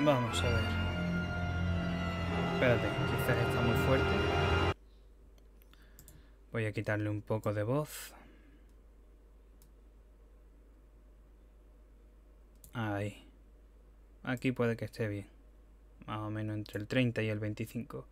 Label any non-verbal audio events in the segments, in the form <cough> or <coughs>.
Vamos a ver. Espérate, quizás está muy fuerte. Voy a quitarle un poco de voz. Ahí. Aquí puede que esté bien. Más o menos entre el 30 y el 25.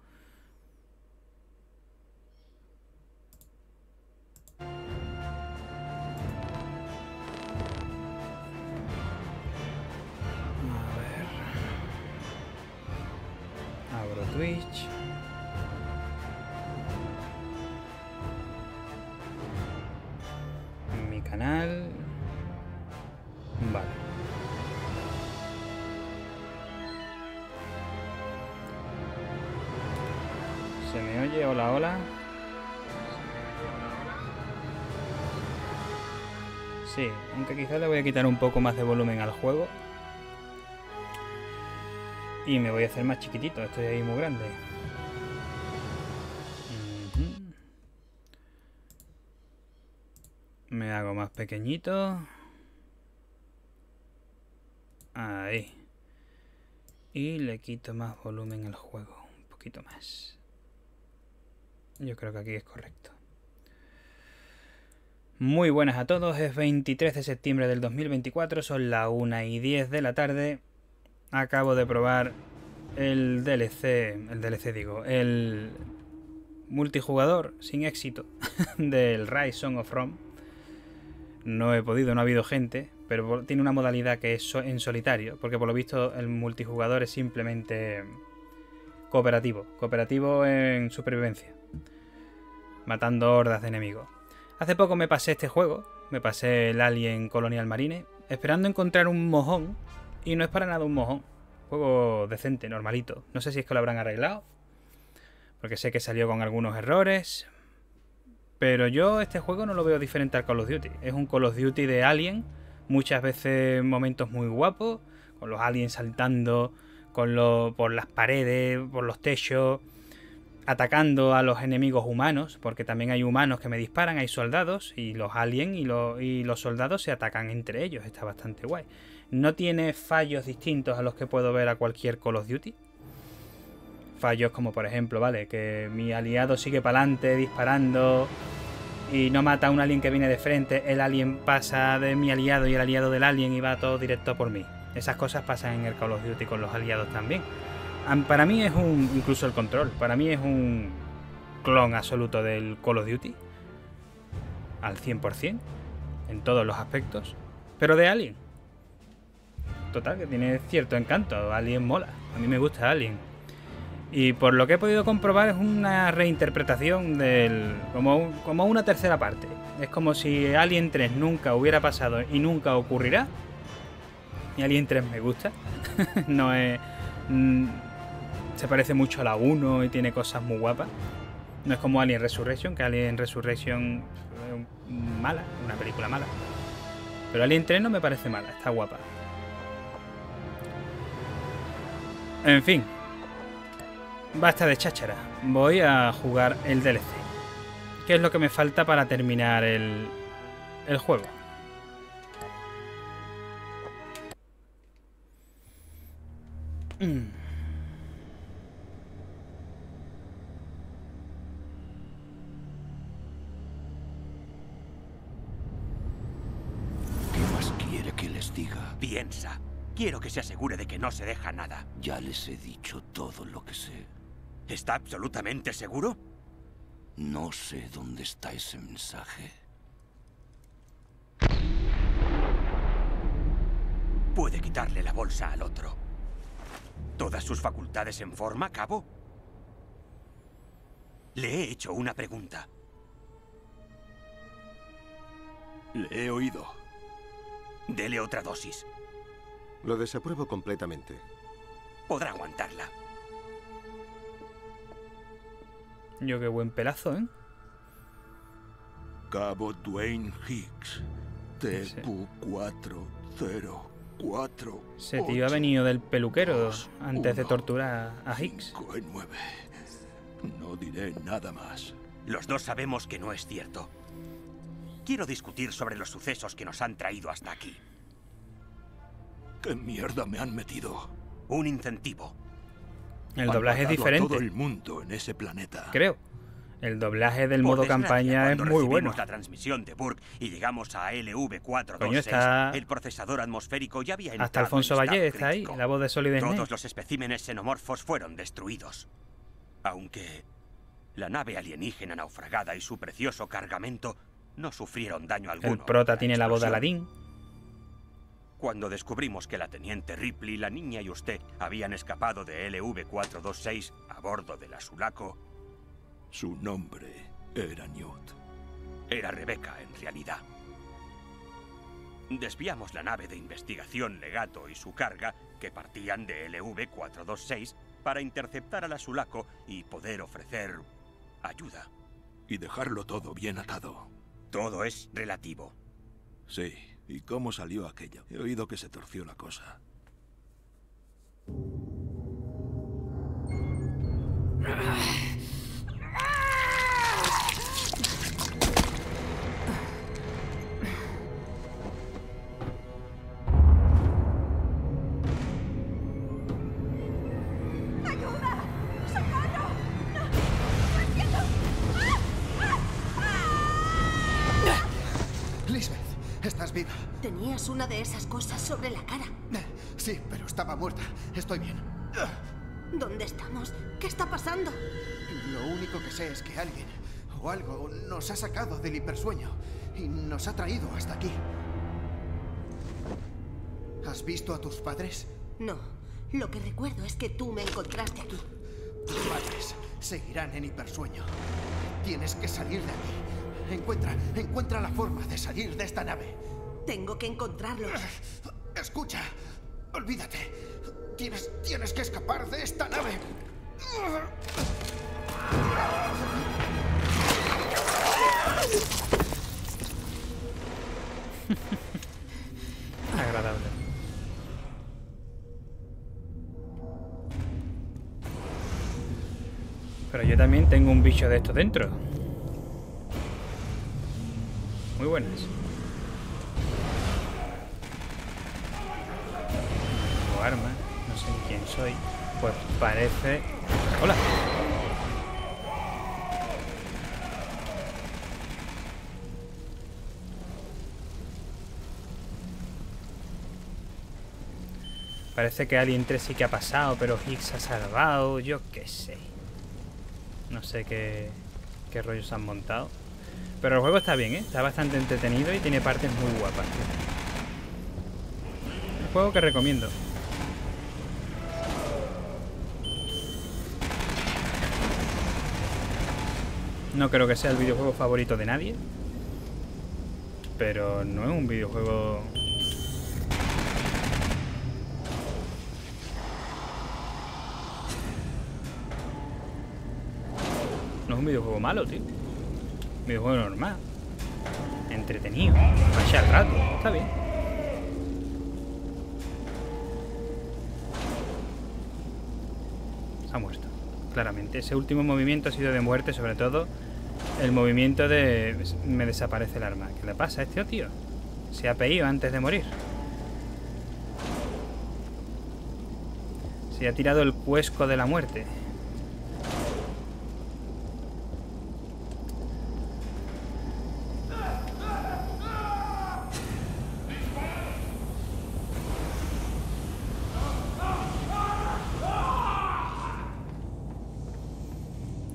Quitar un poco más de volumen al juego. Y me voy a hacer más chiquitito, estoy ahí muy grande. Me hago más pequeñito. Ahí. Y le quito más volumen al juego. Un poquito más. Yo creo que aquí es correcto. Muy buenas a todos, es 23 de septiembre del 2024, son las 1 y 10 de la tarde acabo de probar el DLC, el DLC digo, el multijugador sin éxito <laughs> del Rise Song of Rome. No he podido, no ha habido gente, pero tiene una modalidad que es en solitario, porque por lo visto el multijugador es simplemente cooperativo, cooperativo en supervivencia, matando hordas de enemigos. Hace poco me pasé este juego, me pasé el Alien Colonial Marine, esperando encontrar un mojón y no es para nada un mojón. Juego decente, normalito. No sé si es que lo habrán arreglado. Porque sé que salió con algunos errores. Pero yo este juego no lo veo diferente al Call of Duty. Es un Call of Duty de Alien. Muchas veces momentos muy guapos. Con los aliens saltando con por las paredes, por los techos. Atacando a los enemigos humanos. Porque también hay humanos que me disparan. Hay soldados. Y los aliens y, los soldados se atacan entre ellos. Está bastante guay no tiene fallos distintos a los que puedo ver a cualquier Call of Duty. Fallos como por ejemplo, vale, que mi aliado sigue para adelante disparando y no mata a un alien que viene de frente, el alien pasa de mi aliado y el aliado del alien y va todo directo por mí. Esas cosas pasan en el Call of Duty con los aliados también. Para mí es un, incluso el control, para mí es un clon absoluto del Call of Duty. Al 100%, en todos los aspectos. Pero de Alien total, que tiene cierto encanto. Alien mola. A mí me gusta Alien. Y por lo que he podido comprobar es una reinterpretación del. como, como una tercera parte. Es como si Alien 3 nunca hubiera pasado y nunca ocurrirá. Y Alien 3 me gusta. <laughs> no es. Se parece mucho a la 1 y tiene cosas muy guapas. No es como Alien Resurrection, que Alien Resurrection es mala, una película mala. Pero Alien 3 no me parece mala, está guapa. En fin. Basta de cháchara. Voy a jugar el DLC. ¿Qué es lo que me falta para terminar el, el juego? Mm. Piensa. Quiero que se asegure de que no se deja nada. Ya les he dicho todo lo que sé. ¿Está absolutamente seguro? No sé dónde está ese mensaje. Puede quitarle la bolsa al otro. ¿Todas sus facultades en forma, cabo? Le he hecho una pregunta. Le he oído. Dele otra dosis. Lo desapruebo completamente. Podrá aguantarla. Yo qué buen pelazo, ¿eh? Cabo Dwayne Hicks. TQ404. Ese tío ha venido del peluquero antes de torturar a Hicks. No diré nada más. Los dos sabemos que no es cierto. Quiero discutir sobre los sucesos que nos han traído hasta aquí. ¿Qué mierda me han metido? Un incentivo. El doblaje es diferente, todo el mundo en ese planeta. creo. El doblaje del Por modo campaña es muy bueno. la transmisión de Burke y llegamos a LV426, Coño, está- el procesador atmosférico ya había Hasta Alfonso en Valle está ahí, crítico. la voz de Solid Snake. Todos los especímenes xenomorfos fueron destruidos. Aunque la nave alienígena naufragada y su precioso cargamento no sufrieron daño alguno. El prota en tiene la voz de. Aladdin. Cuando descubrimos que la teniente Ripley, la niña y usted habían escapado de LV-426 a bordo de la Sulaco, Su nombre era Newt. era Rebeca en realidad. Desviamos la nave de investigación Legato y su carga, que partían de LV-426, para interceptar a la Sulaco y poder ofrecer ayuda. Y dejarlo todo bien atado. Todo es relativo. Sí. ¿Y cómo salió aquello? He oído que se torció la cosa. <sighs> <sighs> <sighs> una de esas cosas sobre la cara. Eh, Sí, pero estaba muerta. Estoy bien. ¿Dónde estamos? ¿Qué está pasando? Lo único que sé es que alguien o algo nos ha sacado del hipersueño y nos ha traído hasta aquí. ¿Has visto a tus padres? No. Lo que recuerdo es que tú me encontraste aquí. Tus padres seguirán en hipersueño. Tienes que salir de aquí. Encuentra, encuentra la forma de salir de esta nave. Tengo que encontrarlos. Escucha, olvídate. Tienes, tienes que escapar de esta nave. <laughs> Agradable. Pero yo también tengo un bicho de esto dentro. Muy buenas. Arma, no sé ni quién soy. Pues parece... ¡Hola! Parece que Alien 3 sí que ha pasado, pero Higgs ha salvado, yo qué sé. No sé qué, qué rollos han montado. Pero el juego está bien, ¿eh? Está bastante entretenido y tiene partes muy guapas. Un juego que recomiendo. No creo que sea el videojuego favorito de nadie. Pero no es un videojuego No es un videojuego malo, tío. Un videojuego normal. Entretenido. Pasa el rato. Está bien. Se ha muerto. Claramente. Ese último movimiento ha sido de muerte, sobre todo el movimiento de... Me desaparece el arma. ¿Qué le pasa a este tío? Se ha pedido antes de morir. Se ha tirado el cuesco de la muerte.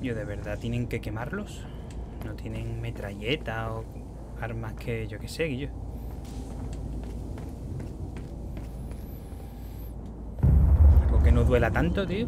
Yo de verdad, ¿tienen que quemarlos? ¿No tienen metralleta o armas que yo que sé, yo? Algo que no duela tanto, tío.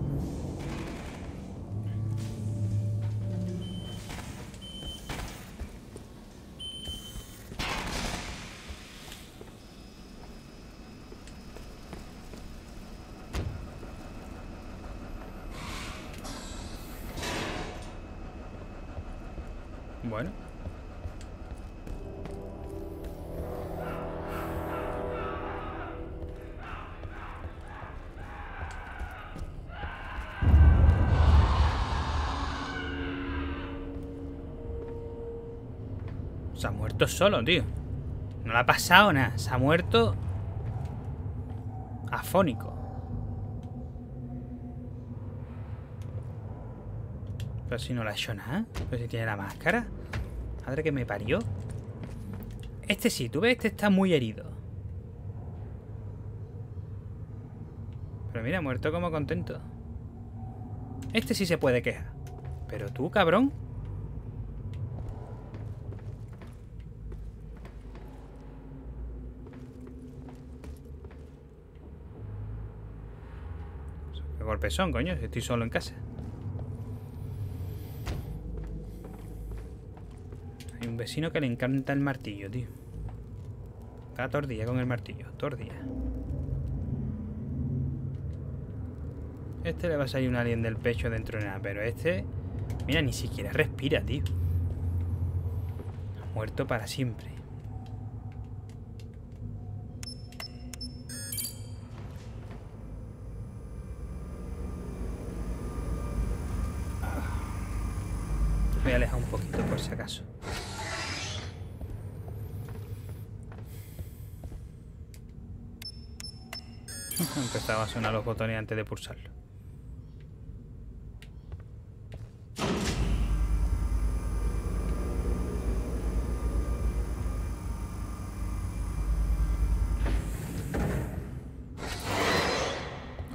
Se ha muerto solo, tío. No le ha pasado nada. Se ha muerto afónico. Pero si no le ha hecho nada. Pero si tiene la máscara. Madre que me parió. Este sí, tú ves, este está muy herido. Pero mira, muerto como contento. Este sí se puede quejar. Pero tú, cabrón. Son, coño, estoy solo en casa. Hay un vecino que le encanta el martillo, tío. Está tordilla con el martillo, tordilla. Este le va a salir un alien del pecho dentro de nada, pero este... Mira, ni siquiera respira, tío. Muerto para siempre. Poquito por si acaso. <laughs> Empezaba a sonar los botones antes de pulsarlo.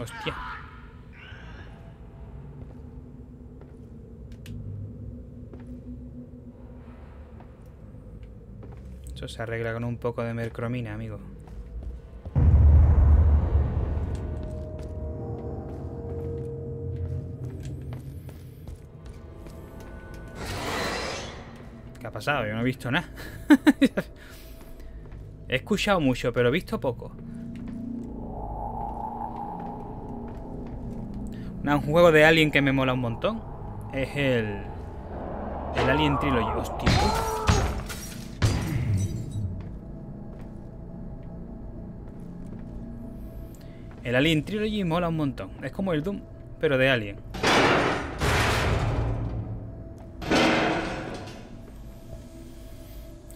Hostia. Eso se arregla con un poco de mercromina, amigo. ¿Qué ha pasado? Yo no he visto nada. <laughs> he escuchado mucho, pero he visto poco. Un juego de Alien que me mola un montón. Es el... El Alien Trilogy. Hostia. El Alien Trilogy mola un montón. Es como el Doom, pero de Alien.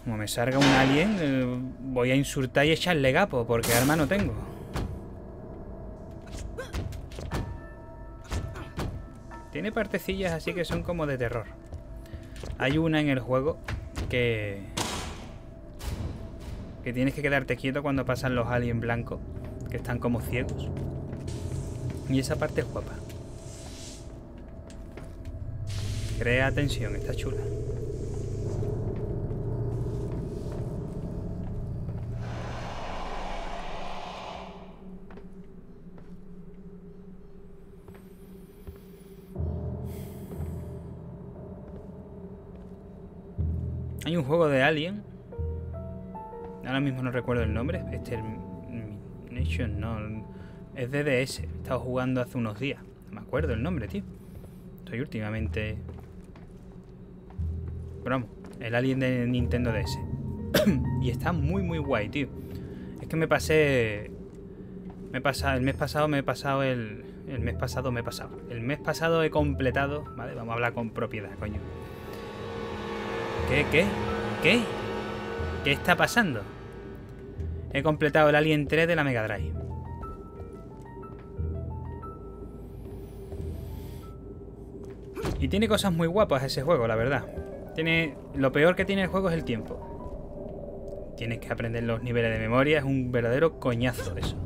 Como me salga un alien, eh, voy a insultar y echarle gapo, porque arma no tengo. Tiene partecillas así que son como de terror. Hay una en el juego que... Que tienes que quedarte quieto cuando pasan los aliens blancos, que están como ciegos. Y esa parte es guapa. Crea tensión, está chula. Hay un juego de Alien. Ahora mismo no recuerdo el nombre. No. Es de DS. He estado jugando hace unos días. No me acuerdo el nombre, tío. Estoy últimamente. Pero vamos, el Alien de Nintendo DS. <coughs> y está muy, muy guay, tío. Es que me pasé. Me he pasado, el mes pasado me he pasado el. El mes pasado me he pasado. El mes pasado he completado. Vale, vamos a hablar con propiedad, coño. ¿Qué? ¿Qué? ¿Qué? ¿Qué está pasando? He completado el Alien 3 de la Mega Drive. Y tiene cosas muy guapas ese juego, la verdad. Tiene. Lo peor que tiene el juego es el tiempo. Tienes que aprender los niveles de memoria, es un verdadero coñazo eso.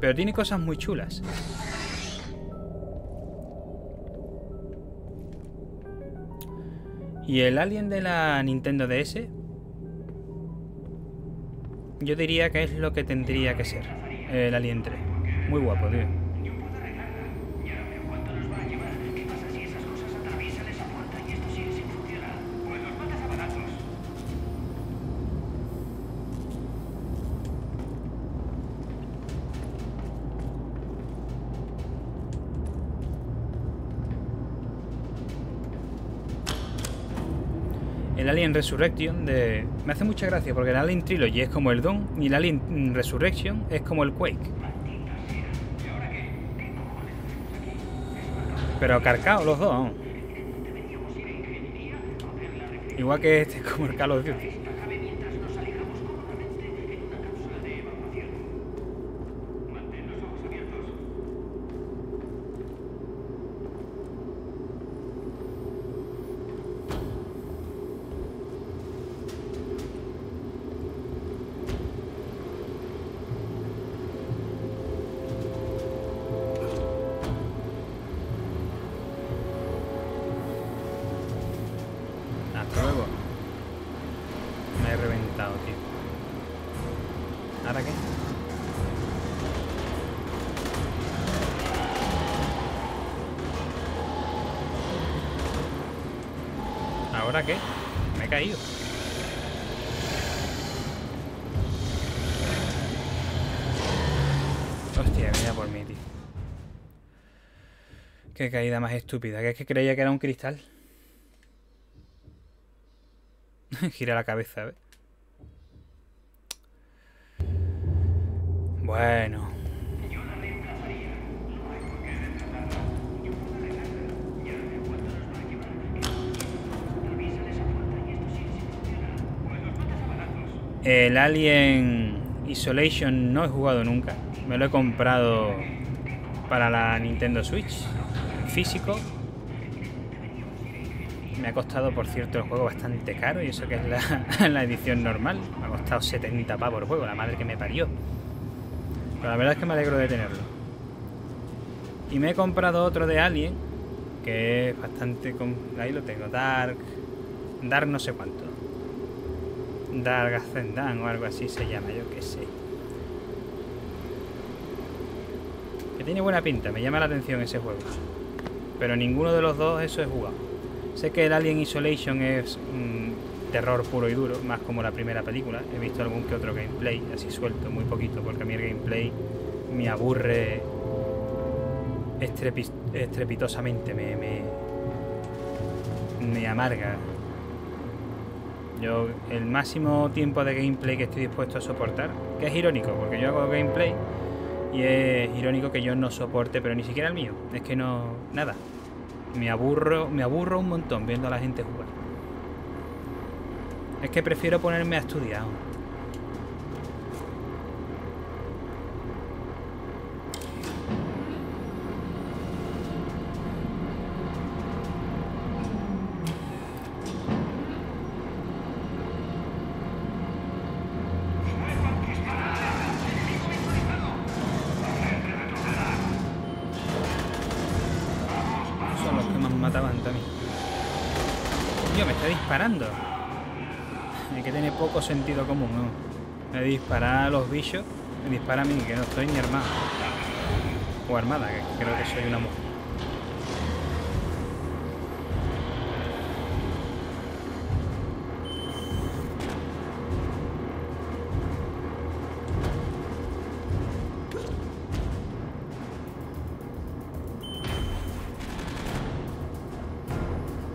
Pero tiene cosas muy chulas. Y el Alien de la Nintendo DS, yo diría que es lo que tendría que ser el Alien 3. Muy guapo, tío. Resurrection de... Me hace mucha gracia porque el Alien Trilogy es como el Doom y el Alien Resurrection es como el Quake. Pero carcao los dos. Igual que este, <laughs> como el Call of Duty. Qué caída más estúpida. Que es que creía que era un cristal. <laughs> Gira la cabeza, ¿ves? Bueno. El Alien Isolation no he jugado nunca. Me lo he comprado para la Nintendo Switch. Físico. Me ha costado, por cierto, el juego bastante caro y eso que es la, <laughs> edición normal. Me ha costado 70 pavos el juego, la madre que me parió. Pero la verdad es que me alegro de tenerlo. Y me he comprado otro de Alien, que es bastante... com- Ahí lo tengo, Dark... Dark no sé cuánto. Dark Ascendant o algo así se llama, yo qué sé. Que tiene buena pinta, me llama la atención ese juego. Pero ninguno de los dos eso he jugado. Sé que el Alien Isolation es mm, terror puro y duro, más como la primera película. He visto algún que otro gameplay, así suelto, muy poquito, porque a mí el gameplay me aburre estrepi- estrepitosamente, me, me, me amarga. Yo, el máximo tiempo de gameplay que estoy dispuesto a soportar, que es irónico, porque yo hago gameplay y es irónico que yo no soporte, pero ni siquiera el mío. Es que no. Nada. Me aburro, me aburro un montón viendo a la gente jugar. Es que prefiero ponerme a estudiar. Me dispara a mí, que no estoy ni armado. O armada, que creo que soy una mujer.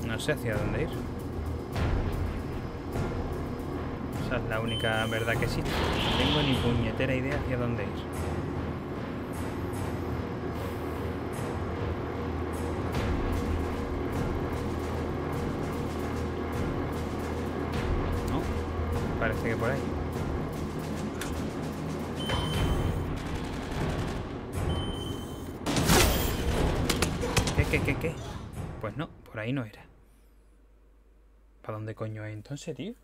No sé hacia dónde ir. Esa es la única verdad que existe. Puñetera idea hacia dónde ir. No, parece que por ahí. ¿Qué, qué, qué, qué? Pues no, por ahí no era. ¿Para dónde coño es entonces, tío?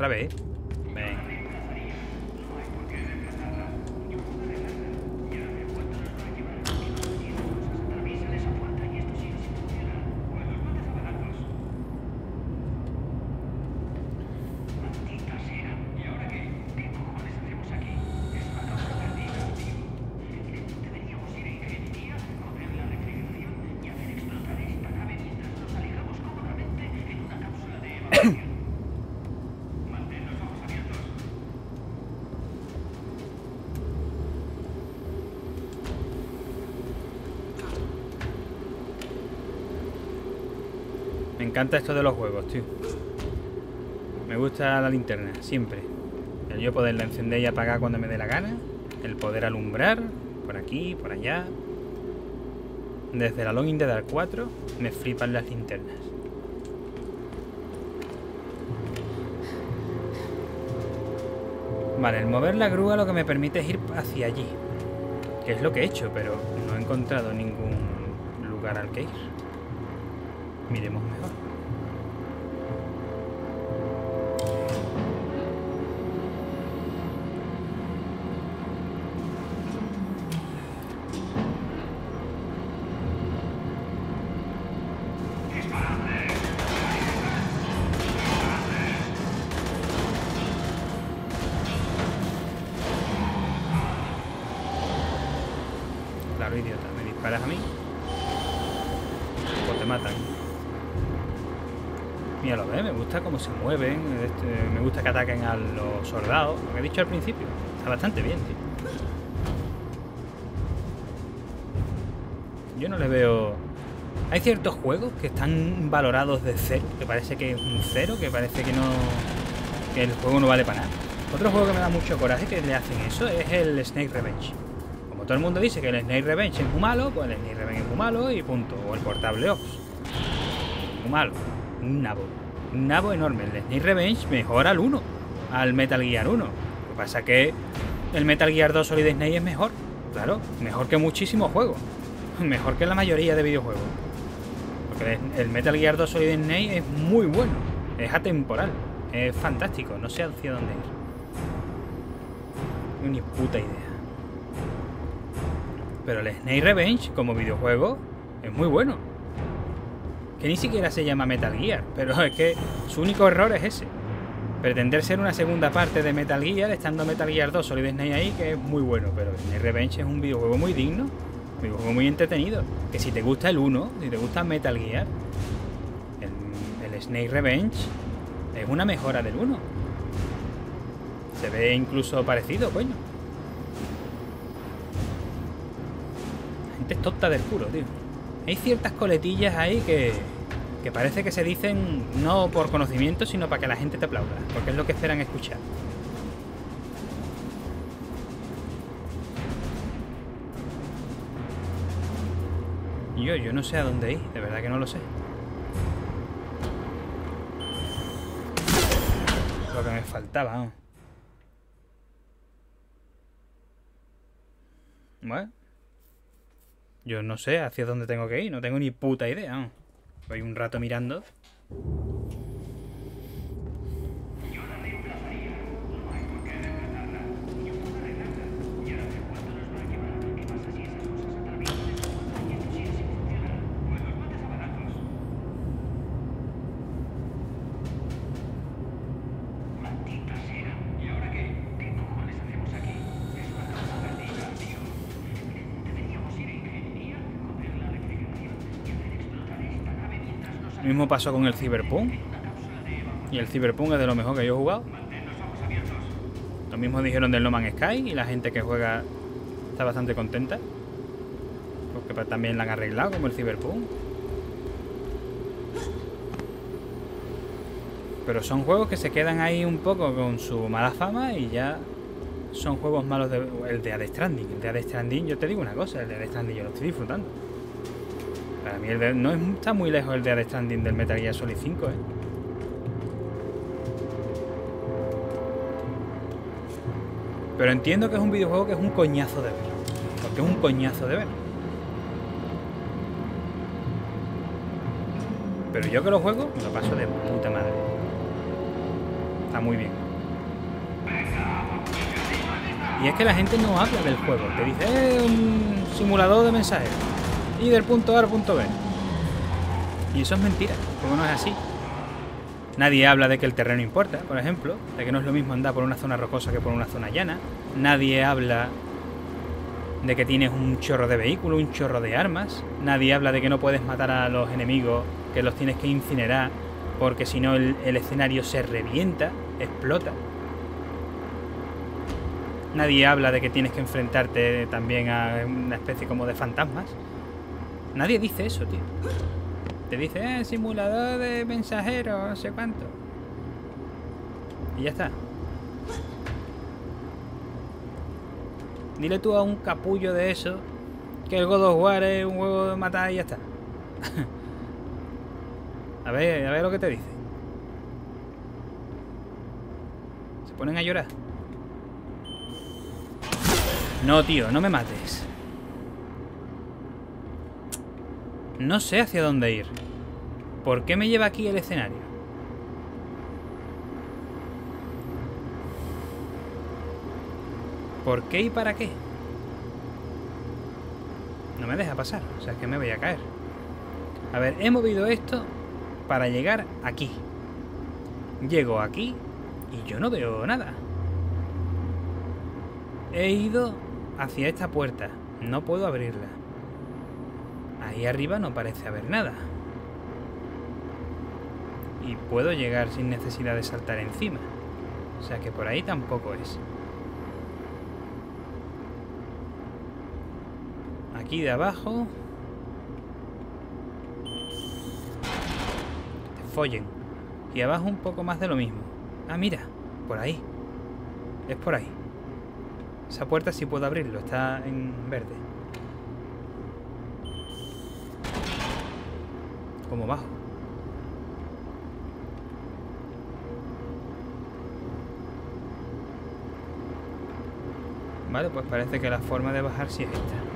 ¿Otra vez? Venga. Me encanta esto de los juegos, tío. Me gusta la linterna, siempre. El yo poderla encender y apagar cuando me dé la gana. El poder alumbrar. Por aquí, por allá. Desde la Longing de Dark 4 me flipan las linternas. Vale, el mover la grúa lo que me permite es ir hacia allí. Que es lo que he hecho, pero no he encontrado ningún lugar al que ir. Miremos mejor. Gusta cómo se mueven. este, me gusta que ataquen a los soldados. Lo que he dicho al principio. Está bastante bien, tío. Yo no le veo. Hay ciertos juegos que están valorados de cero, que parece que es un cero, que parece que no. que el juego no vale para nada. Otro juego que me da mucho coraje que le hacen eso es el Snake Revenge. Como todo el mundo dice que el Snake Revenge es muy malo, pues el Snake Revenge es muy malo y punto. O el Portable Ops. Muy malo. Un nabo. Nabo enorme. El Snake Revenge mejora al 1. Al Metal Gear 1. Lo que pasa que el Metal Gear 2 Solid Snake es mejor. Claro, mejor que muchísimos juegos. <laughs> Mejor que la mayoría de videojuegos. Porque el Metal Gear 2 Solid Snake es muy bueno. Es atemporal. Es fantástico. No sé hacia dónde ir. Ni puta idea. Pero el Snake Revenge como videojuego es muy bueno. Que ni siquiera se llama Metal Gear, pero es que su único error es ese. Pretender ser una segunda parte de Metal Gear, estando Metal Gear 2 Solid Snake ahí, que es muy bueno, pero Snake Revenge es un videojuego muy digno, un videojuego muy entretenido. Que si te gusta el 1, si te gusta Metal Gear, el, Snake Revenge es una mejora del 1. Se ve incluso parecido, coño. La gente es tonta del culo, tío. Hay ciertas coletillas ahí que, que parece que se dicen no por conocimiento, sino para que la gente te aplauda, porque es lo que esperan escuchar. Yo, yo no sé a dónde ir, de verdad que no lo sé. Lo que me faltaba. Yo no sé hacia dónde tengo que ir, no tengo ni puta idea. Voy un rato mirando. Pasó con el Cyberpunk. Y el Cyberpunk es de lo mejor que yo he jugado. Lo mismo dijeron del No Man's Sky y la gente que juega está bastante contenta. Porque pa- también la han arreglado como el Cyberpunk. Pero son juegos que se quedan ahí un poco con su mala fama y ya son juegos malos de el de Death Stranding. El de Death Stranding, yo te digo una cosa, el de Death Stranding yo lo estoy disfrutando. Para mí el de- no es- está muy lejos el de Stranding del Metal Gear Solid 5, ¿eh? Pero entiendo que es un videojuego que es un coñazo de ver. Porque es un coñazo de ver. Pero yo que lo juego, me lo paso de puta madre. Está muy bien. Y es que la gente no habla del juego. Te dice, eh, un simulador de mensajes. Y del punto A al punto B. Y eso es mentira, porque no es así. Nadie habla de que el terreno importa, por ejemplo, de que no es lo mismo andar por una zona rocosa que por una zona llana. Nadie habla de que tienes un chorro de vehículos, un chorro de armas. Nadie habla de que no puedes matar a los enemigos, que los tienes que incinerar, porque si no el, el escenario se revienta, explota. Nadie habla de que tienes que enfrentarte también a una especie como de fantasmas. Nadie dice eso, tío. Te dice, eh, simulador de mensajero, no sé cuánto. Y ya está. Dile tú a un capullo de eso que el God of War es un juego de matar y ya está. <laughs> a ver, a ver lo que te dice. Se ponen a llorar. No, tío, no me mates. No sé hacia dónde ir. ¿Por qué me lleva aquí el escenario? ¿Por qué y para qué? No me deja pasar, o sea, es que me voy a caer. A ver, he movido esto para llegar aquí. Llego aquí y yo no veo nada. He ido hacia esta puerta. No puedo abrirla. Ahí arriba no parece haber nada. Y puedo llegar sin necesidad de saltar encima. O sea que por ahí tampoco es. Aquí de abajo... Te follen. Y abajo un poco más de lo mismo. Ah, mira. Por ahí. Es por ahí. Esa puerta sí puedo abrirlo. Está en verde. Como bajo. Vale, pues parece que la forma de bajar sí es esta.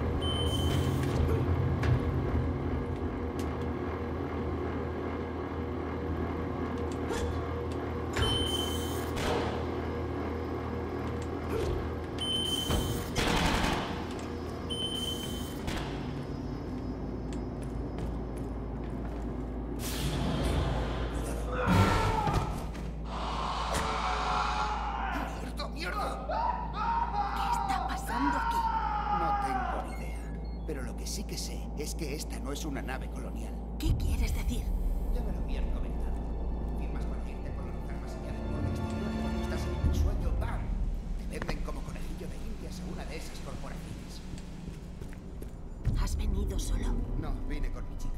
Solo? No, vine con mi chica.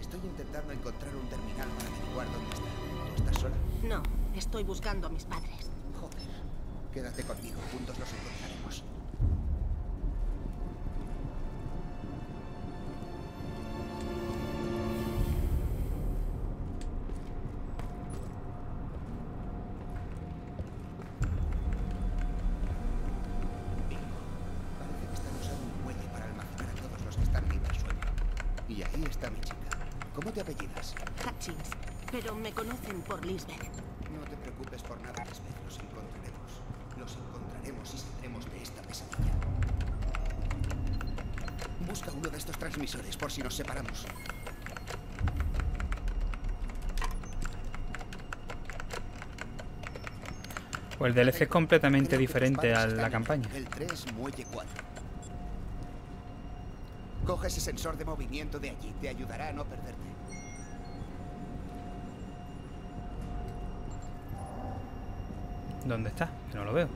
Estoy intentando encontrar un terminal para averiguar dónde está. ¿Tú estás sola? No, estoy buscando a mis padres. Joder. Quédate conmigo, juntos los encontraremos. El DLC es completamente diferente a la campaña. El 3, muelle 4. Coge ese sensor de movimiento de allí. Te ayudará a no perderte. ¿Dónde está? Que no lo veo.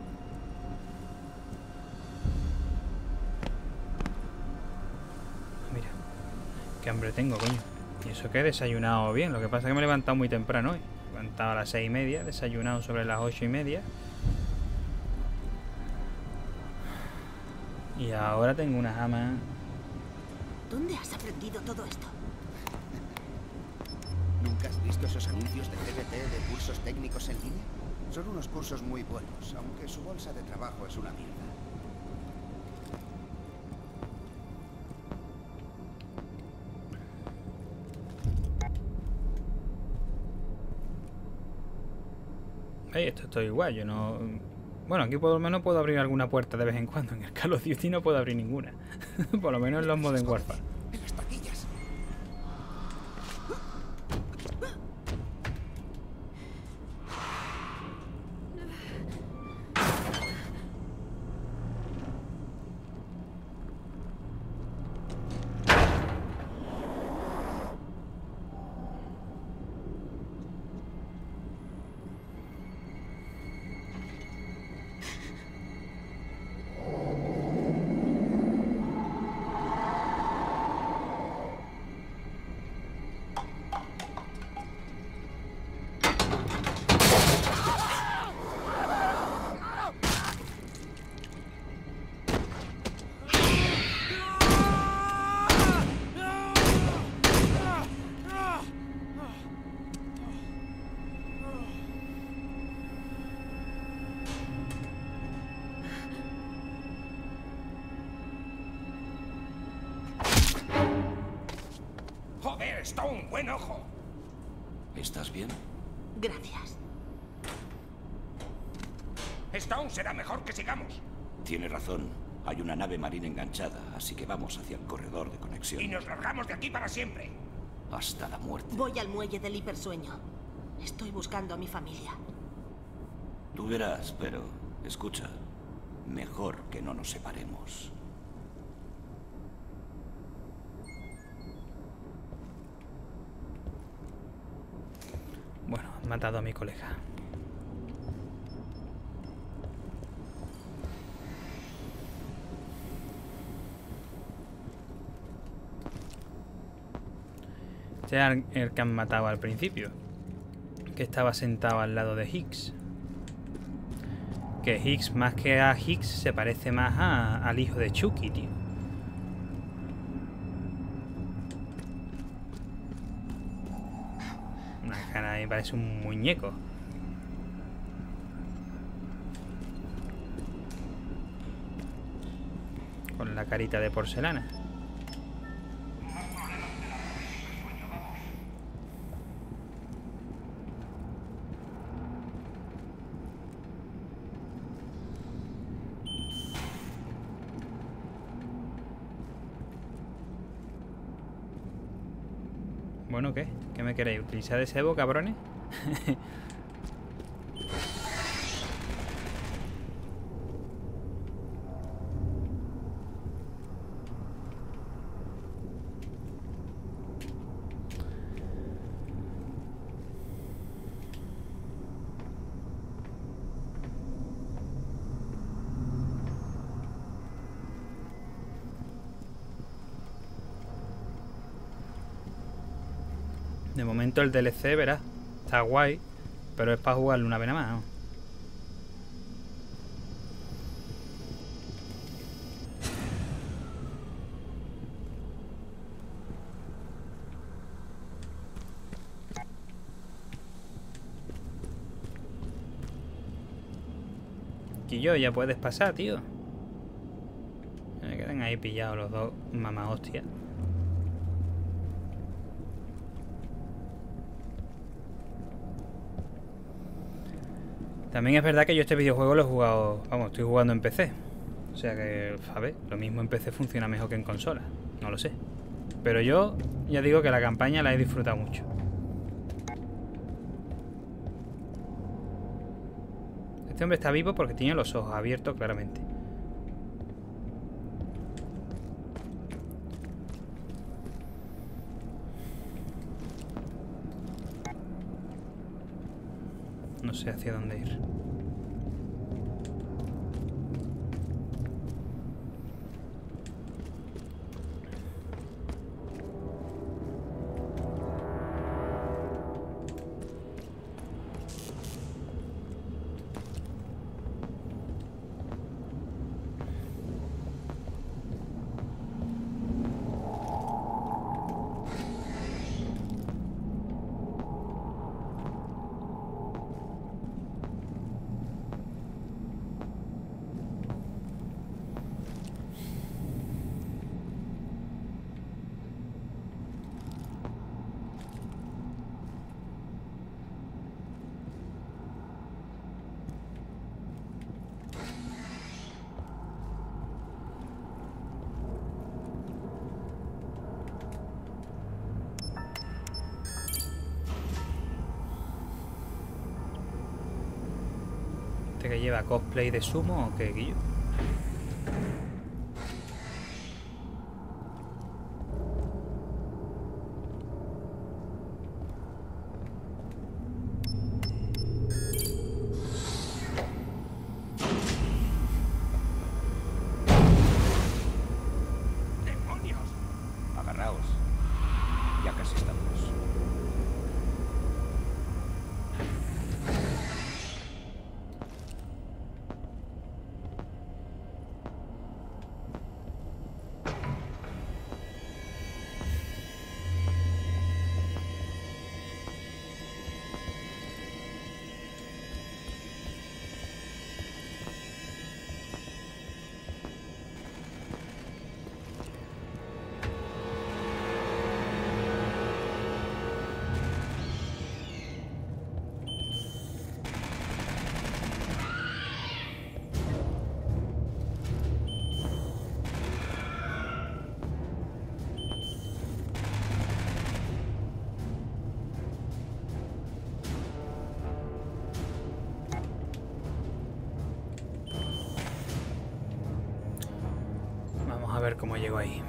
Mira, qué hambre tengo, coño. Y eso que he desayunado bien. Lo que pasa es que me he levantado muy temprano hoy. Me he levantado a las seis y media, desayunado sobre las ocho y media. Y ahora tengo una jama. ¿Dónde has aprendido todo esto? ¿Nunca has visto esos anuncios de CBT de cursos técnicos en línea? Son unos cursos muy buenos, aunque su bolsa de trabajo es una mierda. Ey, esto estoy igual, yo no... Bueno, aquí por lo menos puedo abrir alguna puerta de vez en cuando. En el Call of Duty no puedo abrir ninguna. <laughs> por lo menos en los Modern Warfare. Joder, Stone, buen ojo. ¿Estás bien? Gracias. Stone, será mejor que sigamos. Tiene razón. Hay una nave marina enganchada, así que vamos hacia el corredor de conexión. Y nos largamos de aquí para siempre. Hasta la muerte. Voy al muelle del hipersueño. Estoy buscando a mi familia. Tú verás, pero escucha. Mejor que no nos separemos. Bueno, han matado a mi colega. Este era el- el que han matado al principio. Que estaba sentado al lado de Higgs. Que Higgs, más que a Higgs, se parece más a- al hijo de Chucky, tío. Ahí parece un muñeco. Con la carita de porcelana. Bueno, ¿qué? ¿Qué queréis? ¿Utilizar ese Evo, cabrones? <laughs> De momento el DLC, verás, está guay, pero es para jugarlo una vez más. ¿no? yo ya puedes pasar, tío. Me quedan ahí pillados los dos mamá hostia. También es verdad que yo este videojuego lo he jugado, vamos, estoy jugando en PC. O sea que, a ver, lo mismo en PC funciona mejor que en consola. No lo sé. Pero yo ya digo que la campaña la he disfrutado mucho. Este hombre está vivo porque tiene los ojos abiertos claramente. No sé hacia dónde ir. Cosplay de sumo o qué, Guillo? Ahí.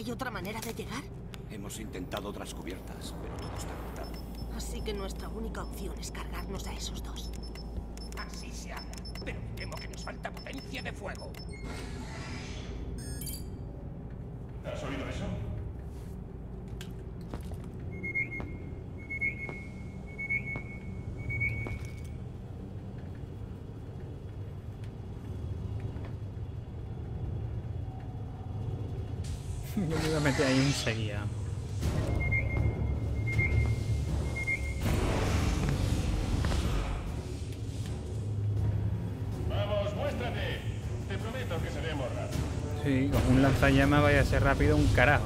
¿Hay otra manera de llegar? Hemos intentado otras cubiertas, pero todo está cortado. Así que nuestra única opción es cargarnos a esos dos. Pero me temo que nos falta potencia de fuego. ¿Has oído eso? <laughs> Yo me iba a meter ahí enseguida. esta llama vaya a ser rápido un carajo.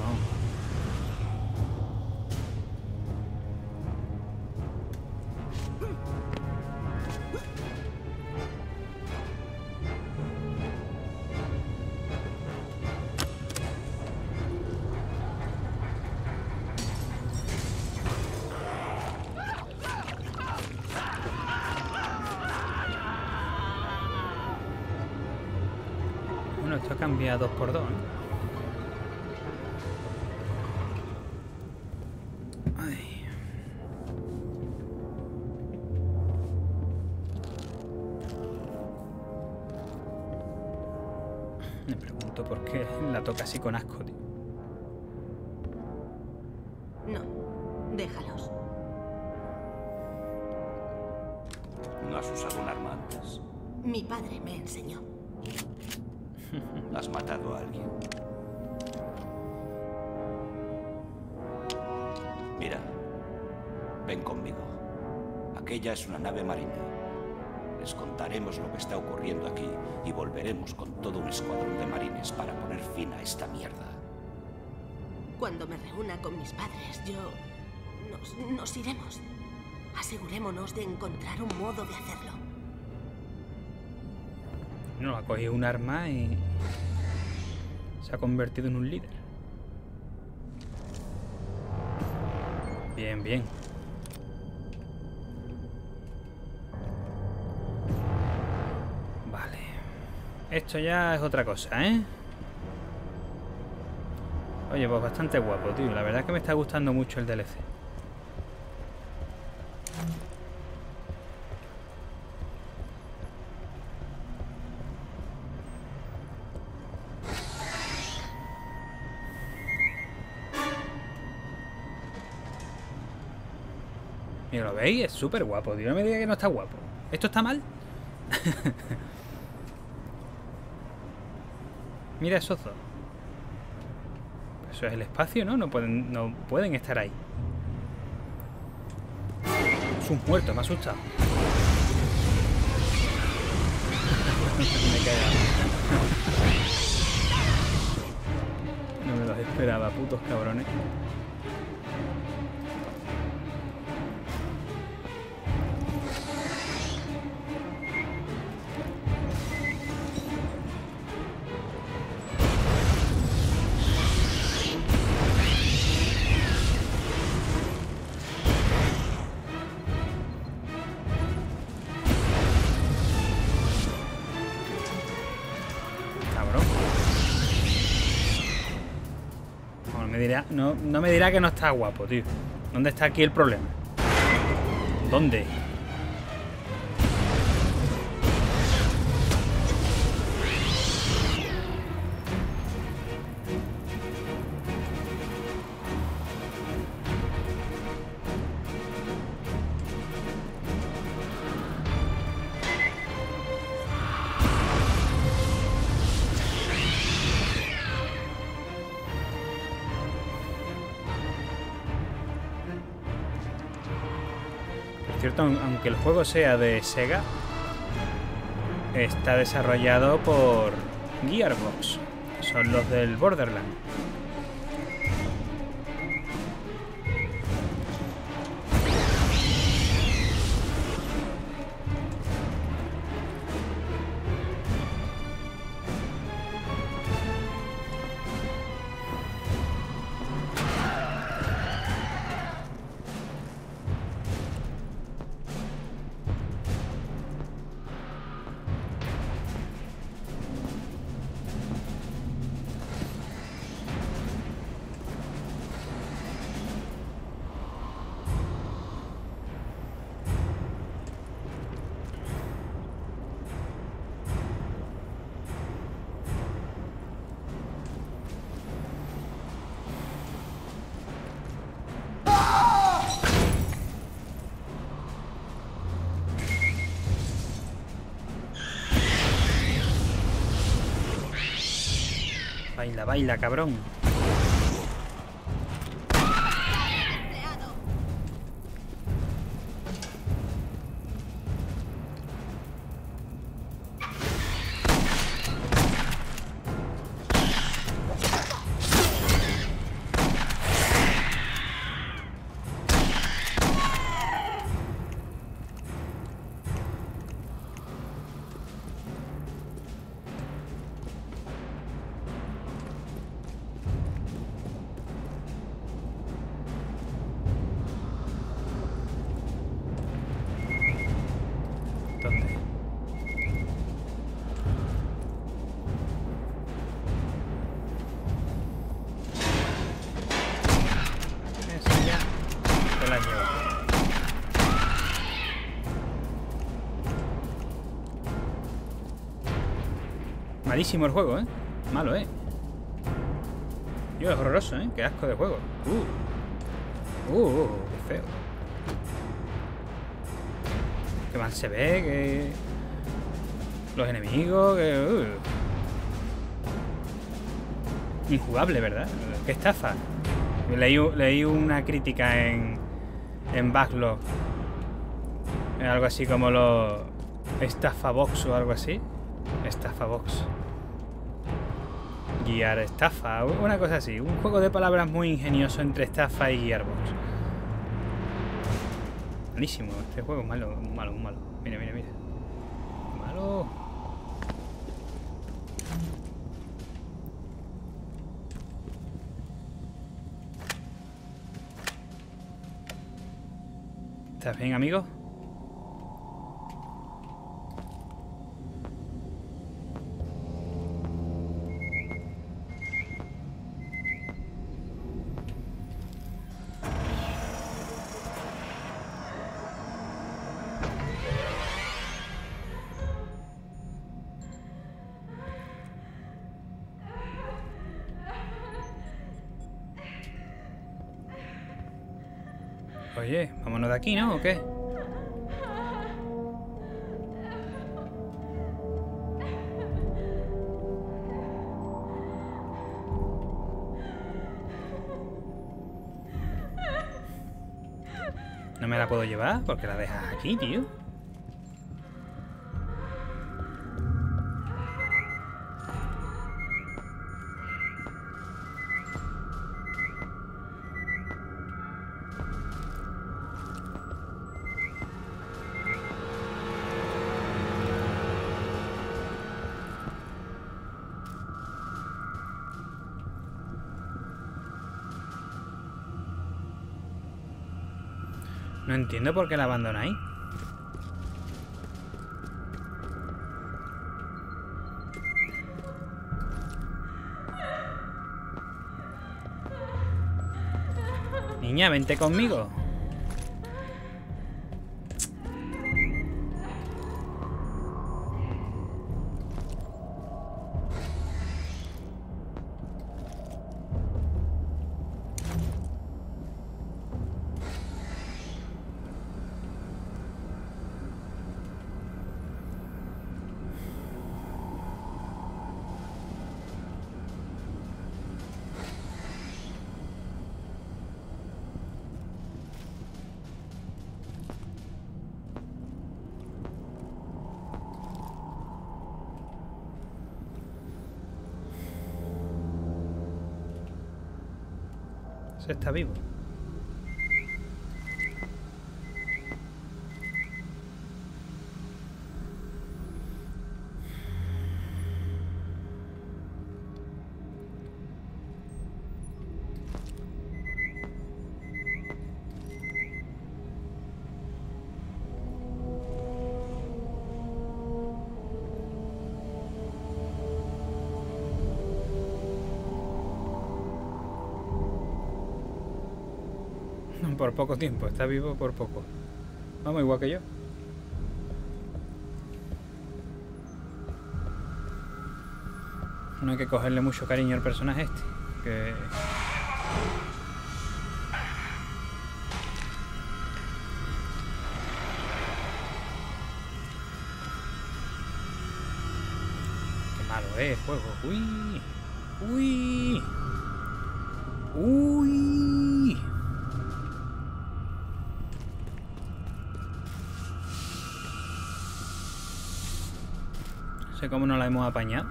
Bueno, esto cambia 2x2. Enseñó. <laughs> ¿Has matado a alguien? Mira, ven conmigo. Aquella es una nave marina. Les contaremos lo que está ocurriendo aquí y volveremos con todo un escuadrón de marines para poner fin a esta mierda. Cuando me reúna con mis padres, yo... Nos, nos iremos. Asegurémonos de encontrar un modo de hacerlo. No, ha cogido un arma y se ha convertido en un líder. Bien, bien. Vale. Esto ya es otra cosa, ¿eh? Oye, pues bastante guapo, tío. La verdad es que me está gustando mucho el DLC. ¿Lo veis? Es súper guapo. No me diga que no está guapo. ¿Esto está mal? <laughs> Mira esos. Eso es el espacio, ¿no? No pueden, no pueden estar ahí. Es un muerto, me ha asustado. <laughs> me. No me los esperaba, putos cabrones. No, no me dirá que no está guapo, tío. ¿Dónde está aquí el problema? ¿Dónde? Aunque el juego sea de Sega, está desarrollado por Gearbox. Son los del Borderland. Baila, baila, cabrón. Malísimo el juego, ¿eh? Malo, ¿eh? Yo, es horroroso, ¿eh? Qué asco de juego. Uh. Uh, uh, qué feo. Qué mal se ve, que... Los enemigos, que... uh. Injugable, ¿verdad? Qué estafa. Leí, leí una crítica en... En Backlog. Algo así como los... Estafa Box o algo así. Estafa Box. Guiar estafa, una cosa así. Un juego de palabras muy ingenioso entre estafa y Gearbox. Malísimo, este juego es malo, malo, malo. Mira, mira, mira. Malo. ¿Estás bien, amigo? Oye, vámonos de aquí, ¿no? ¿O qué? No me la puedo llevar porque la dejas aquí, tío. entiendo por qué la abandonáis. Niña, vente conmigo. Por poco tiempo, está vivo por poco. Vamos, igual que yo. No hay que cogerle mucho cariño al personaje este. Que... Qué malo es juego. Uy. Uy. Uy. Cómo no la hemos apañado.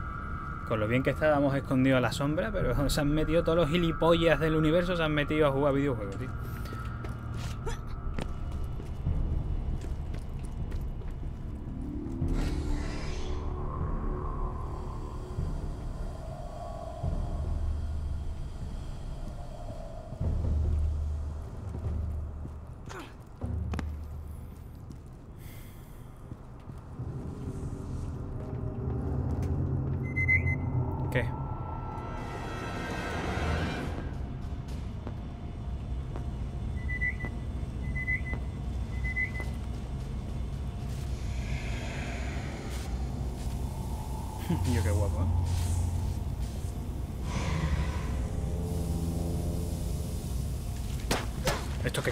Con lo bien que estábamos escondidos a la sombra, pero <laughs> se han metido todos los gilipollas del universo, se han metido a jugar videojuegos, tío.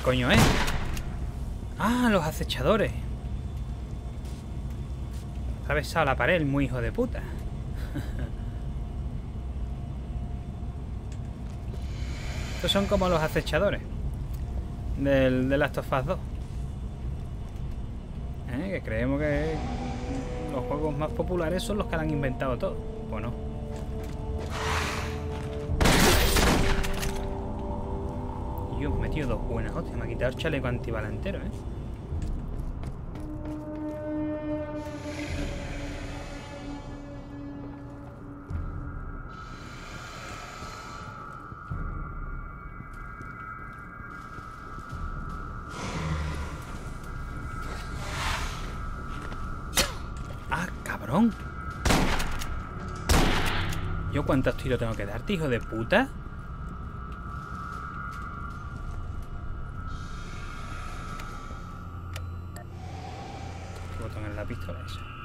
Coño es? Ah, los acechadores. Se ha besado la pared, muy hijo de puta. <laughs> Estos son como los acechadores del, de Last of Us 2. ¿Eh? Que creemos que los juegos más populares son los que han inventado todo. Pues metido dos buenas hostias. Me ha quitado el chaleco antibala entero, ¿eh? ¡Ah, cabrón! ¿Yo cuántos tiros tengo que darte, hijo de puta? Botón es la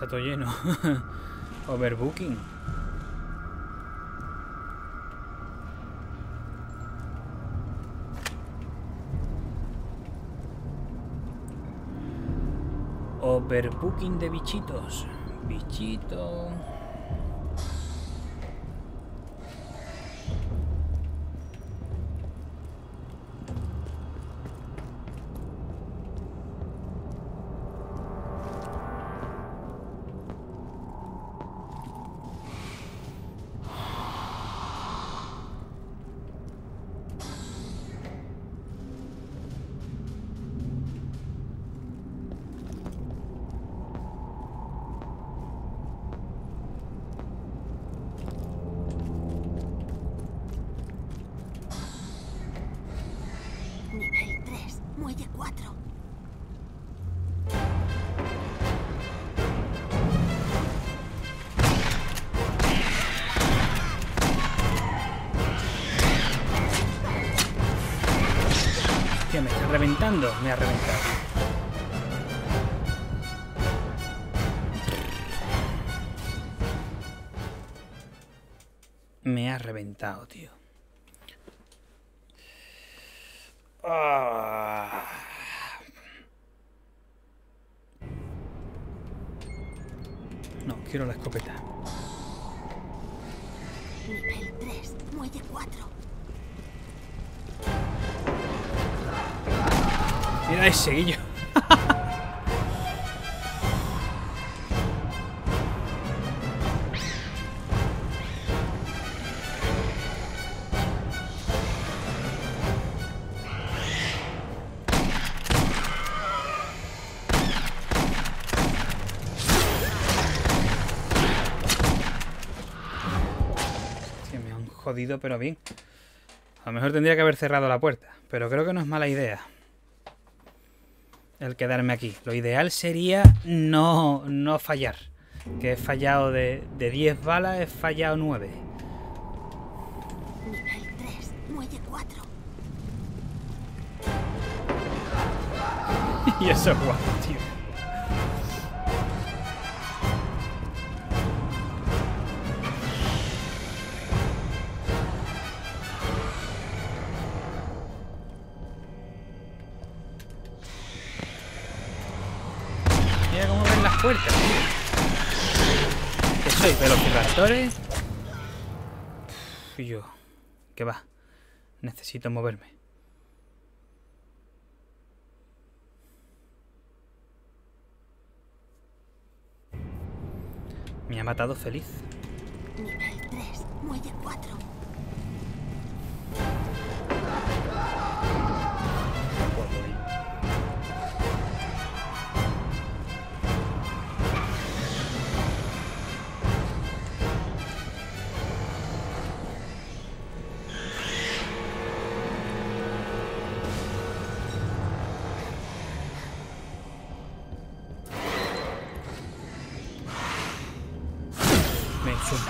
está todo lleno. <laughs> Overbooking. Overbooking de bichitos. Bichito. Reventado, tío. Jodido, pero bien. A lo mejor tendría que haber cerrado la puerta, pero creo que no es mala idea el quedarme aquí. Lo ideal sería no, no fallar. Que he fallado de, de 10 balas, he fallado 9. Nivel 3, muelle 4. y eso es guapo, tío. ¿Qué soy? ¿Velociraptores? Y yo. ¿Qué va? Necesito moverme. Me ha matado feliz. Nivel 3, muelle 4.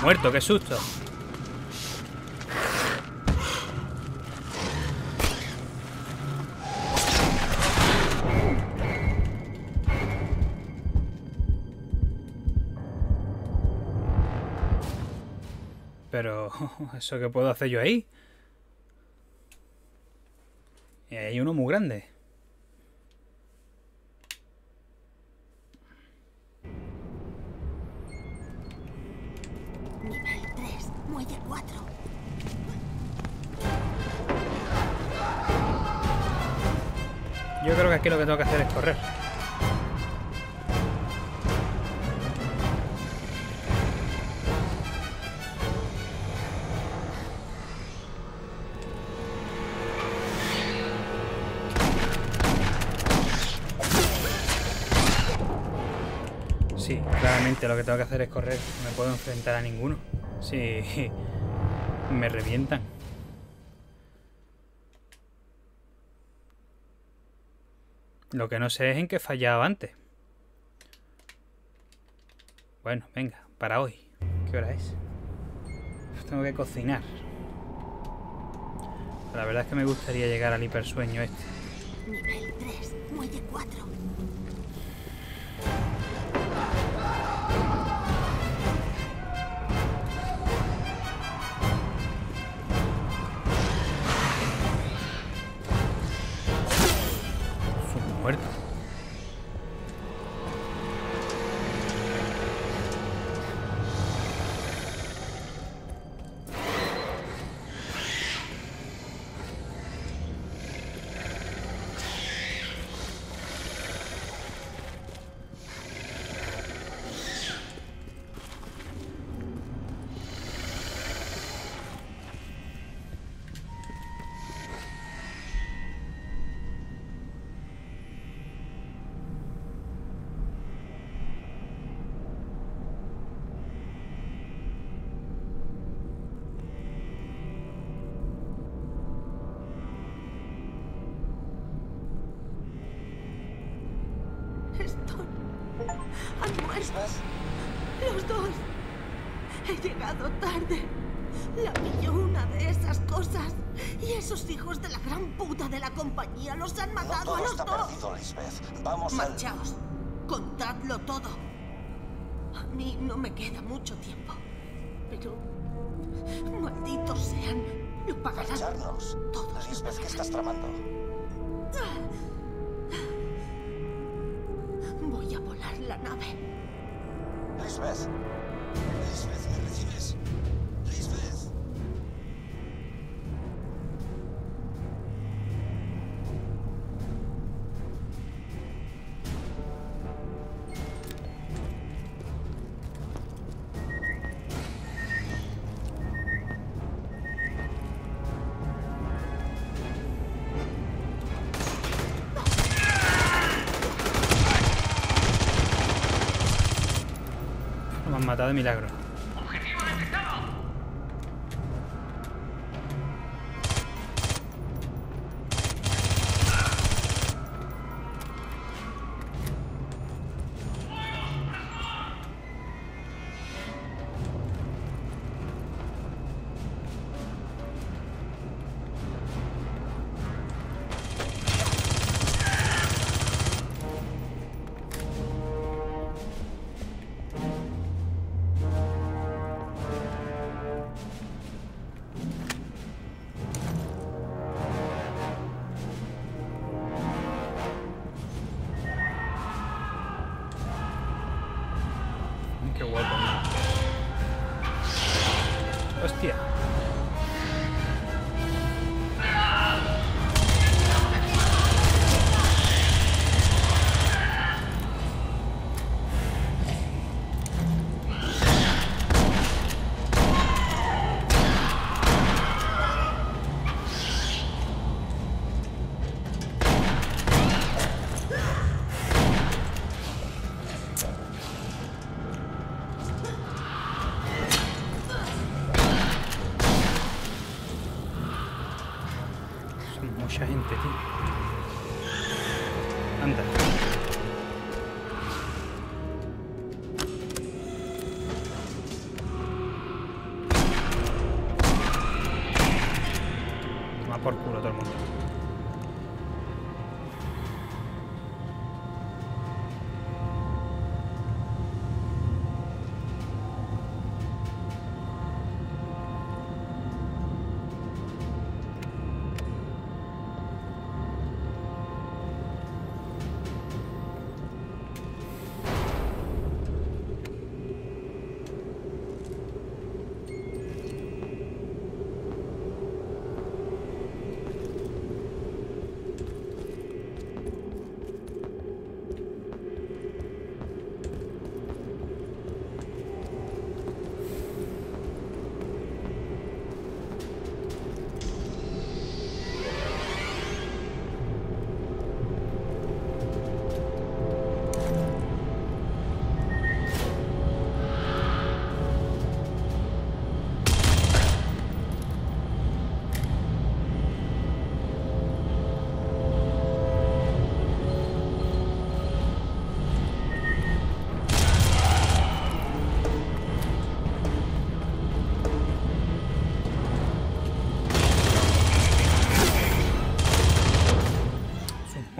Muerto, qué susto. Pero, <laughs> ¿eso qué puedo hacer yo ahí? Y hay uno muy grande. Aquí lo que tengo que hacer es correr. Sí, claramente lo que tengo que hacer es correr. No me puedo enfrentar a ninguno. Sí, <laughs> me revientan. Lo que no sé es en qué he fallado antes. Bueno, venga, para hoy. ¿Qué hora es? Tengo que cocinar. La verdad es que me gustaría llegar al hipersueño este. Nivel 3, muelle 4. Muerto. Los dos. He llegado tarde. La pilló una de esas cosas. Y esos hijos de la gran puta de la compañía los han No matado todo a los está dos. perdido, Lisbeth. Vamos al... Marchaos. Contadlo todo. A mí no me queda mucho tiempo. Pero. Malditos sean. Lo pagarán. Marcharnos. Todos Lisbeth, ¿qué estás tramando? Voy a volar la nave. Lisbeth. De milagro. Hostia.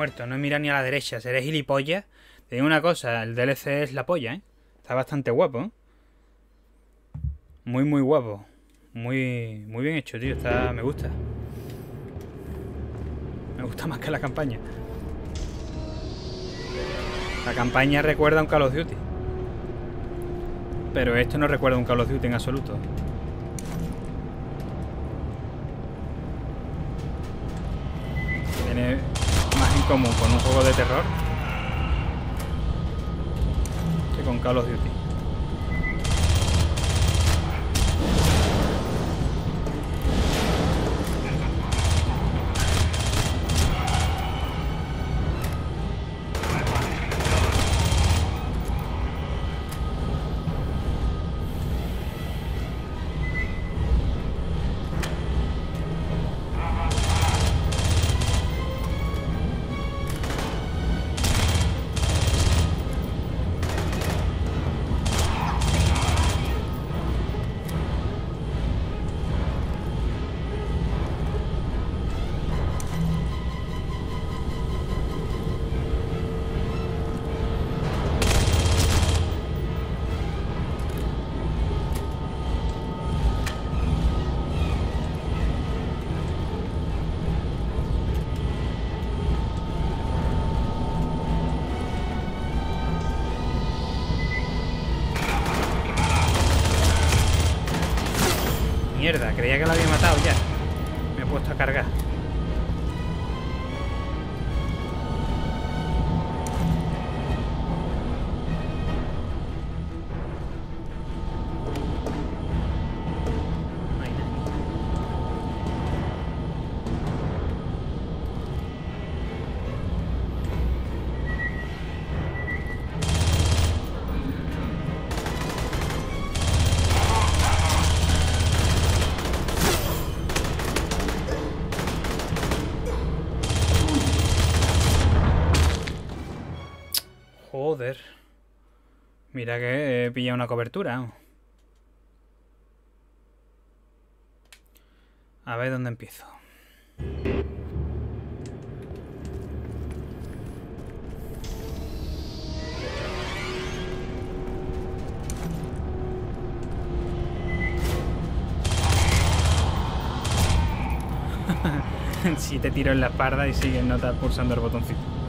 Muerto, no mira ni a la derecha, seré gilipollas. Te digo una cosa, el DLC es la polla, ¿eh? Está bastante guapo. Muy, muy guapo. Muy, muy bien hecho, tío. Está, me gusta. Me gusta más que la campaña. La campaña recuerda a un Call of Duty. Pero esto no recuerda a un Call of Duty en absoluto. Tiene común con un juego de terror que con Call of Duty. Mira que he pillado una cobertura. A ver dónde empiezo. <laughs> si te tiro en la espalda y sigues no pulsando el botoncito.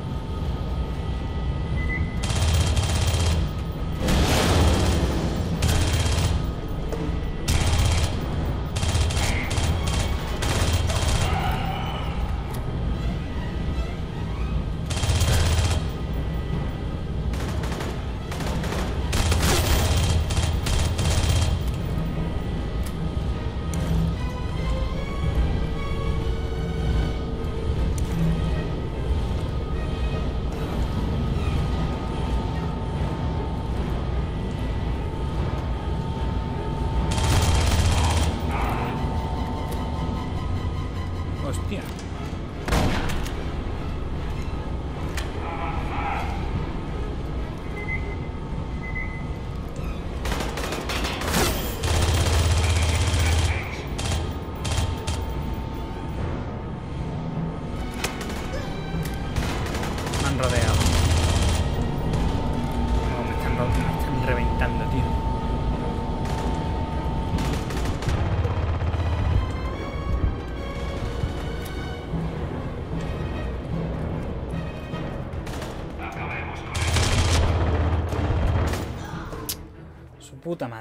Puta madre.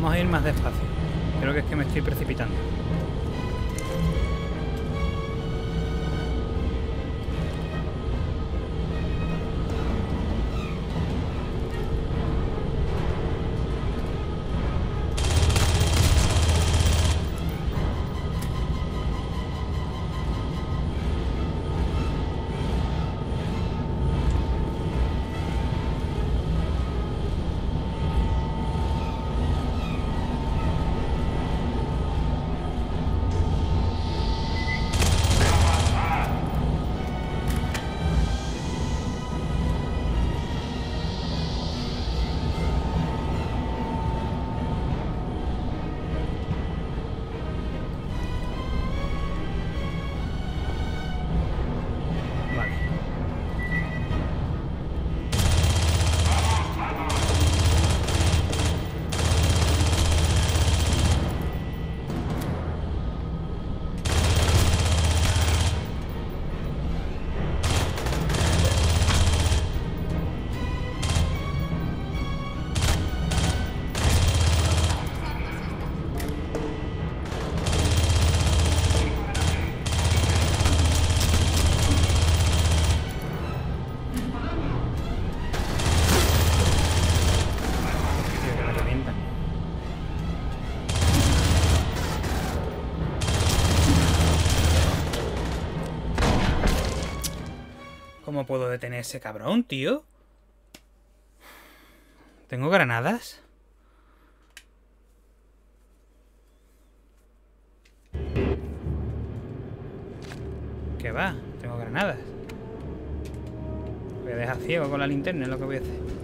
Vamos a ir más despacio. Creo que es que me estoy precipitando. Puedo detener ese cabrón, tío? ¿Tengo granadas? ¿Qué va? Tengo granadas. Voy a dejar ciego con la linterna, es lo que voy a hacer.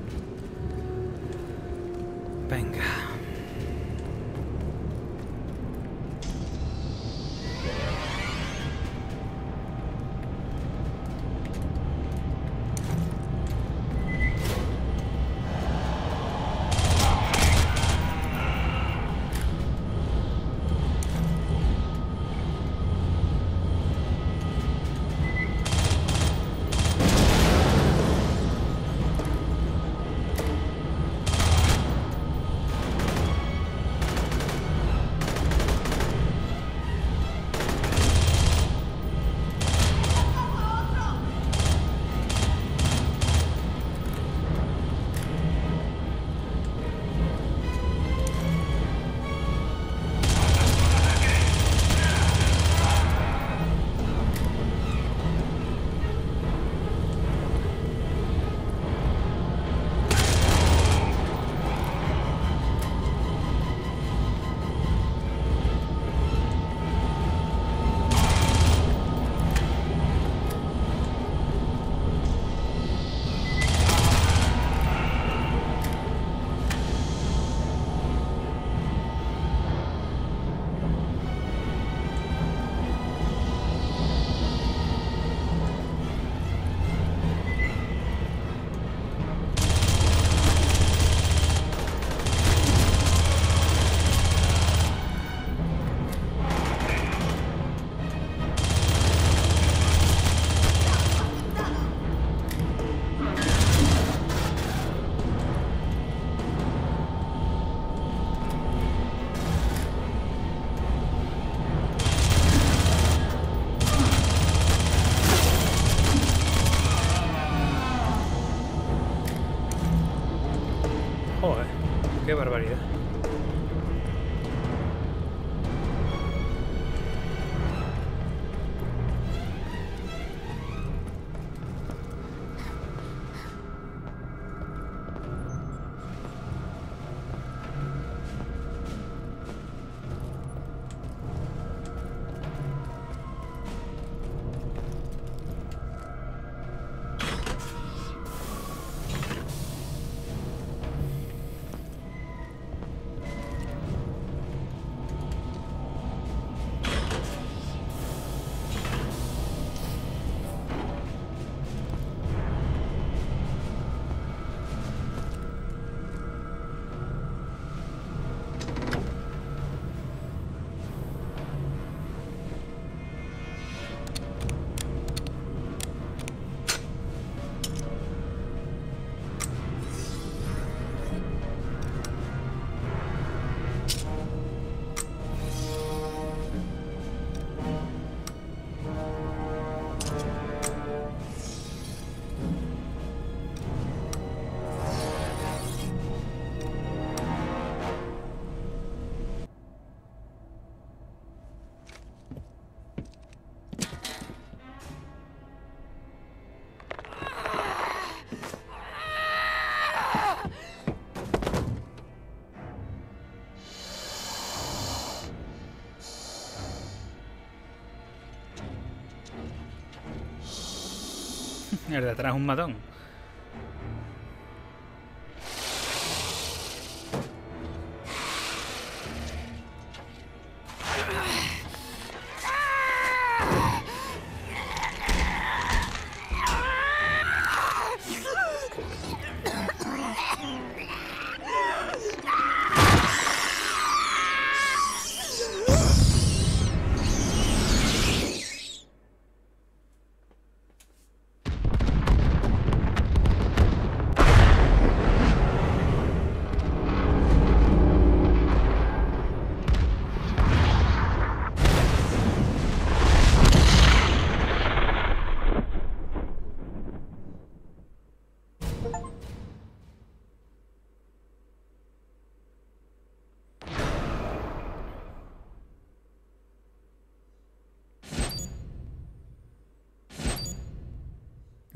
El de atrás es un matón.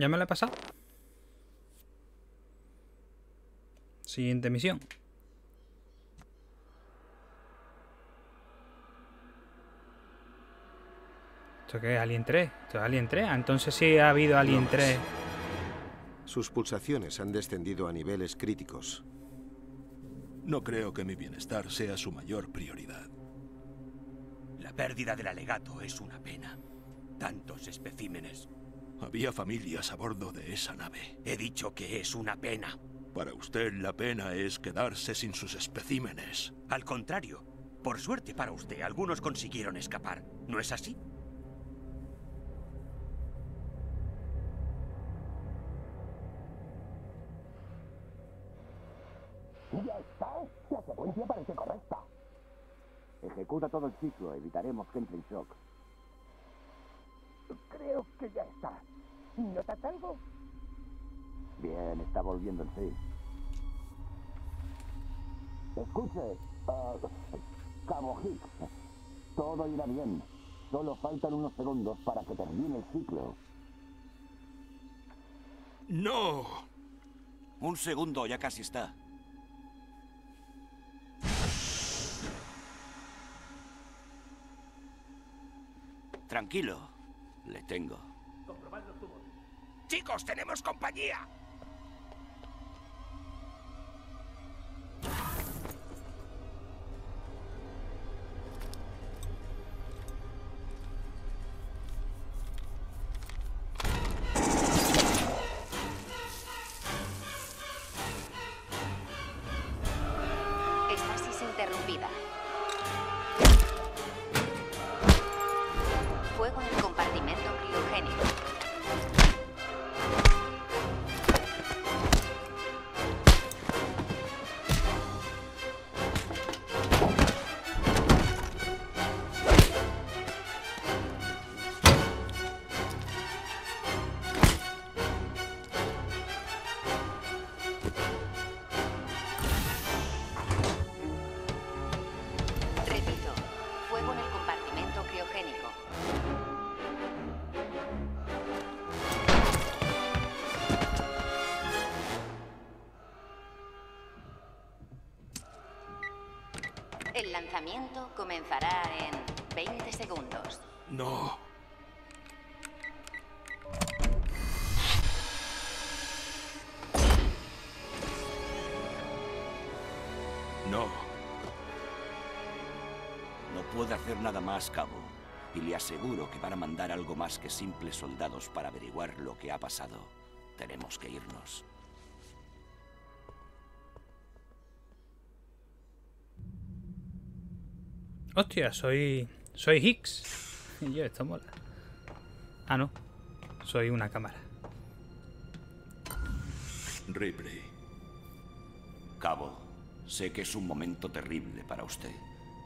Ya me la he pasado. Siguiente misión. ¿Esto qué es? ¿Alien 3? ¿Esto es Alien 3? Ah, Entonces sí ha habido Alien 3. Sus pulsaciones han descendido a niveles críticos. No creo que mi bienestar sea su mayor prioridad. La pérdida del alegato es una pena. Tantos especímenes. Había familias a bordo de esa nave. He dicho que es una pena. Para usted la pena es quedarse sin sus especímenes. Al contrario, por suerte para usted, algunos consiguieron escapar. ¿No es así? Ya está. La secuencia parece correcta. Ejecuta todo el ciclo. Evitaremos que entre en shock. Creo que ya está. ¿Notas algo? Bien, está volviendo en sí. Escuche, ah, Cabo Hicks. Todo irá bien. Solo faltan unos segundos para que termine el ciclo. ¡No! Un segundo, ya casi está. Tranquilo, le tengo. Chicos, tenemos compañía. Comenzará en 20 segundos. No. No. No puede hacer nada más, cabo. Y le aseguro que van a mandar algo más que simples soldados para averiguar lo que ha pasado. Tenemos que irnos. Hostia, soy. Soy Higgs. Y <laughs> yo, esto mola. Ah, no. Soy una cámara. Ripley. Cabo, sé que es un momento terrible para usted,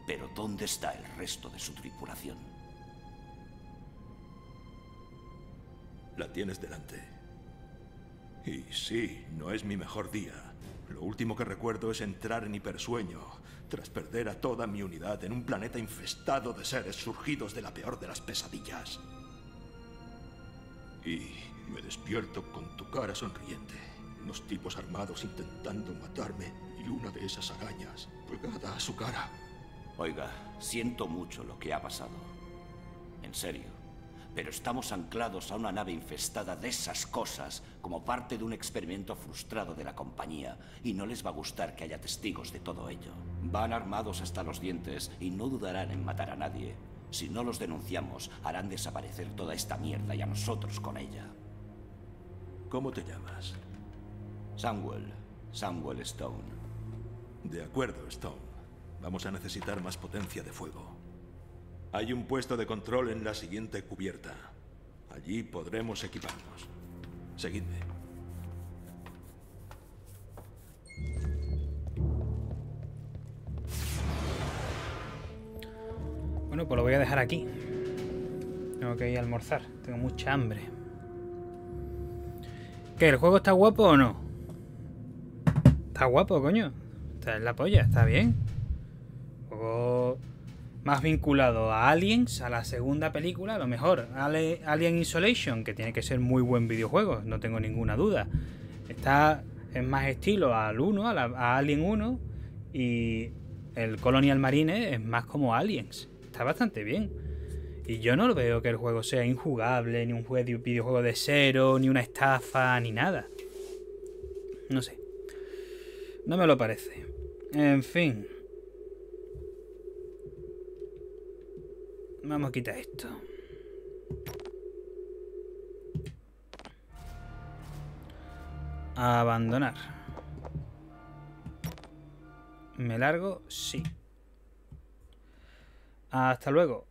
pero ¿dónde está el resto de su tripulación? La tienes delante. Y sí, no es mi mejor día. Lo último que recuerdo es entrar en hipersueño, tras perder a toda mi unidad en un planeta infestado de seres surgidos de la peor de las pesadillas. Y me despierto con tu cara sonriente, unos tipos armados intentando matarme y una de esas arañas pegada a su cara. Oiga, siento mucho lo que ha pasado. En serio. Pero estamos anclados a una nave infestada de esas cosas como parte de un experimento frustrado de la compañía y no les va a gustar que haya testigos de todo ello. Van armados hasta los dientes y no dudarán en matar a nadie. Si no los denunciamos, harán desaparecer toda esta mierda y a nosotros con ella. ¿Cómo te llamas? Samuel, Samuel Stone. De acuerdo, Stone. Vamos a necesitar más potencia de fuego. Hay un puesto de control en la siguiente cubierta. Allí podremos equiparnos. Seguidme. Bueno, pues lo voy a dejar aquí. Tengo que ir a almorzar. Tengo mucha hambre. ¿Qué? ¿El juego está guapo o no? Está guapo, coño. Está en la polla, está bien. Juego más vinculado a Aliens, a la segunda película, a lo mejor. Alien Isolation, que tiene que ser muy buen videojuego, no tengo ninguna duda. Está en más estilo al 1, a, a Alien 1, y el Colonial Marine es más como Aliens. Está bastante bien. Y yo no veo que el juego sea injugable, ni un jue- videojuego de cero, ni una estafa, ni nada. No sé. No me lo parece. En fin. Vamos a quitar esto. Abandonar. ¿Me largo? Sí. Hasta luego.